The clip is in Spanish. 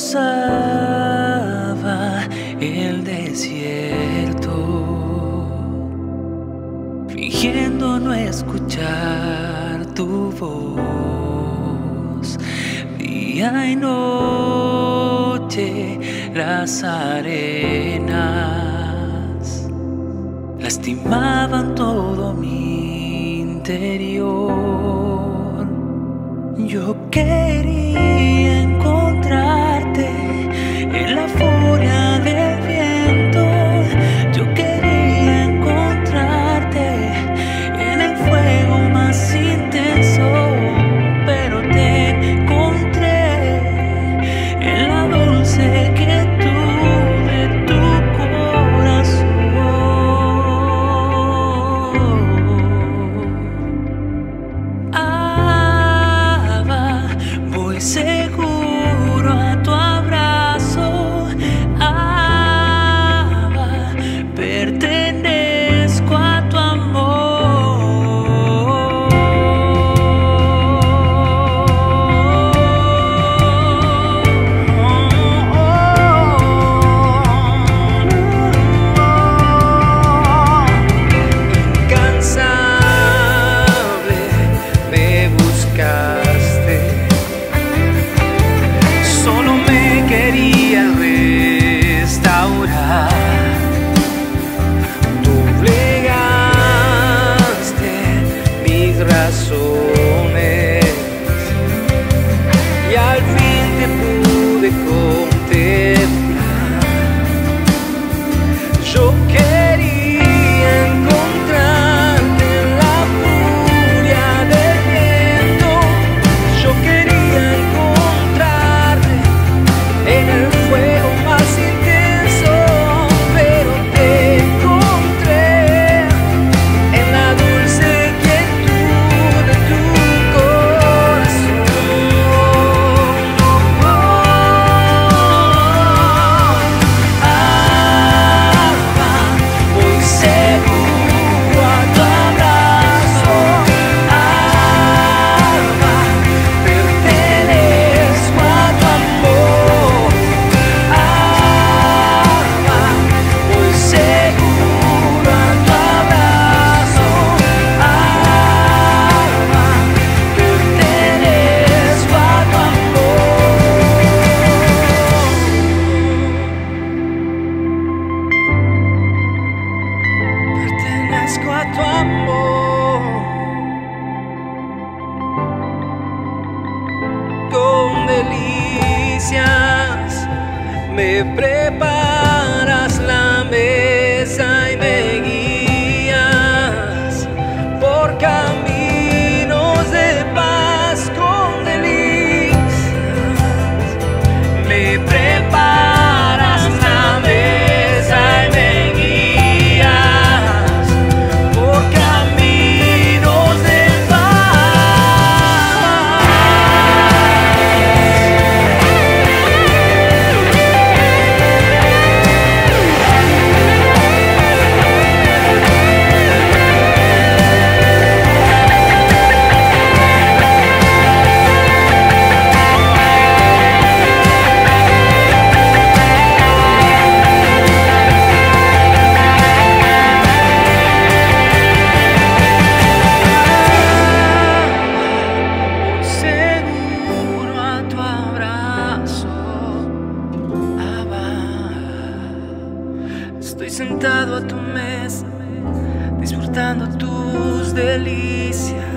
cruzaba el desierto, fingiendo no escuchar tu voz. Día y noche las arenas lastimaban todo mi interior. Yo quería tu amor. Con delicias me preparas la mesa. sentado a tu mesa, disfrutando tus delicias.